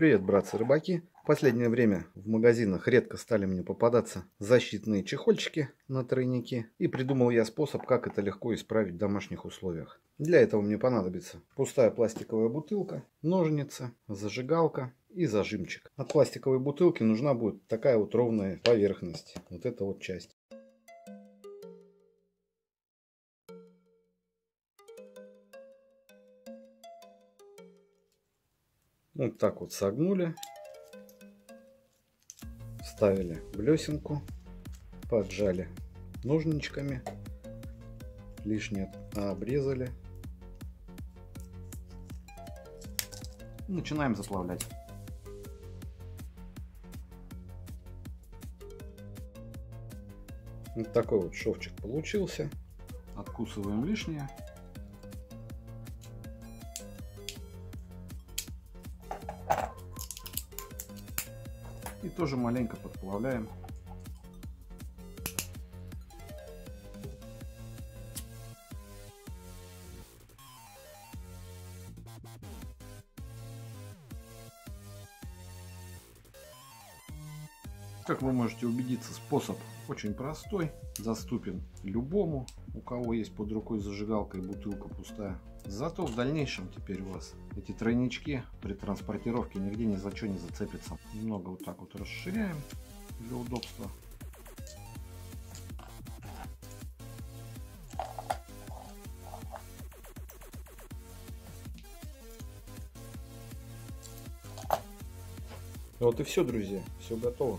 Привет, братцы-рыбаки! В последнее время в магазинах редко стали мне попадаться защитные чехольчики на тройники. И придумал я способ, как это легко исправить в домашних условиях. Для этого мне понадобится пустая пластиковая бутылка, ножницы, зажигалка и зажимчик. От пластиковой бутылки нужна будет такая вот ровная поверхность. Вот эта вот часть. Вот так вот согнули. Вставили блесенку. Поджали ножничками. Лишнее обрезали. Начинаем заплавлять. Вот такой вот шовчик получился. Откусываем лишнее. И тоже маленько подплавляем. Как вы можете убедиться, способ очень простой, заступен любому, у кого есть под рукой зажигалка и бутылка пустая. Зато в дальнейшем теперь у вас эти тройнички при транспортировке нигде ни за что не зацепятся. Немного вот так вот расширяем для удобства. Вот и все, друзья. Все готово.